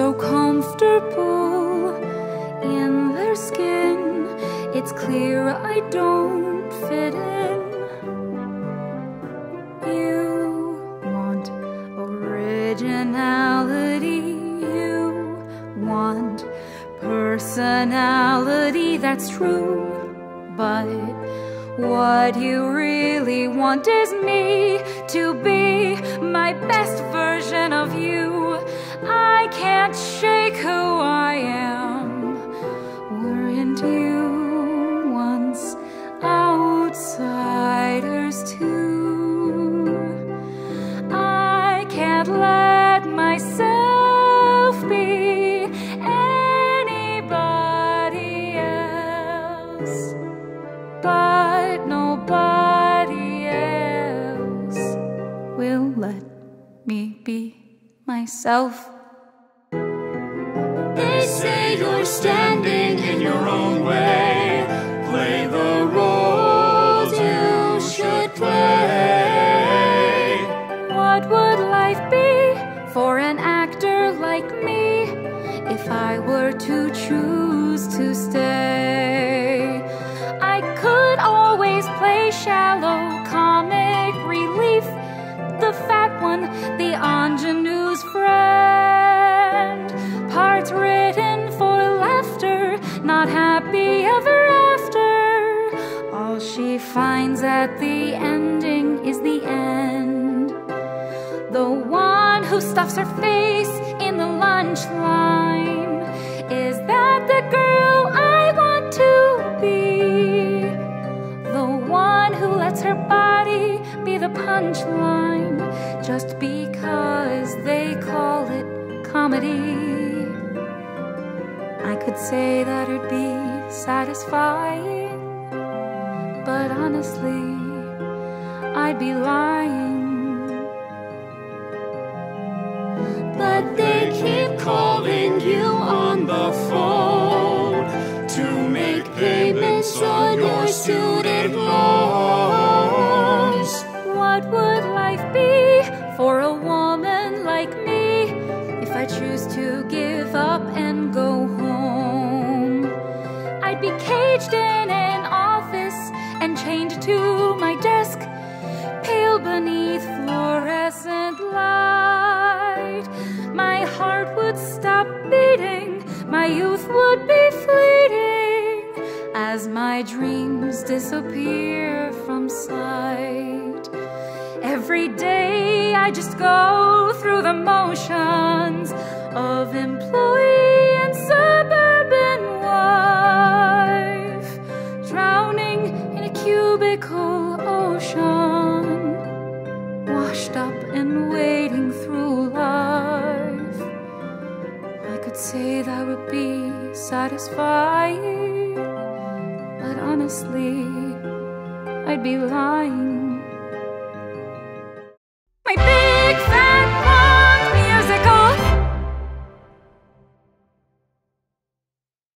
so comfortable in their skin. It's clear I don't fit in. You want originality, you want personality, that's true. But what you really want is me to be my best version of you. I can't shake who I am. Weren't you once outsiders too? I can't let myself be anybody else but nobody else will let me be myself. They say you're standing in your own way. Play the roles you should play. What would life be for an actor like me if I were to choose to stay? I could always play shallow comic relief, the fat one, the ingenue's friend. Parts written for laughter, not happy ever after. All she finds at the ending is the end. The one who stuffs her face the punchline just because they call it comedy. I could say that it'd be satisfying, but honestly, I'd be lying. But they keep calling you on the phone to make payments on your student loans. In an office and chained to my desk, pale beneath fluorescent light. My heart would stop beating, my youth would be fleeting as my dreams disappear from sight. Every day I just go through the motions of employee satisfying, but honestly, I'd be lying.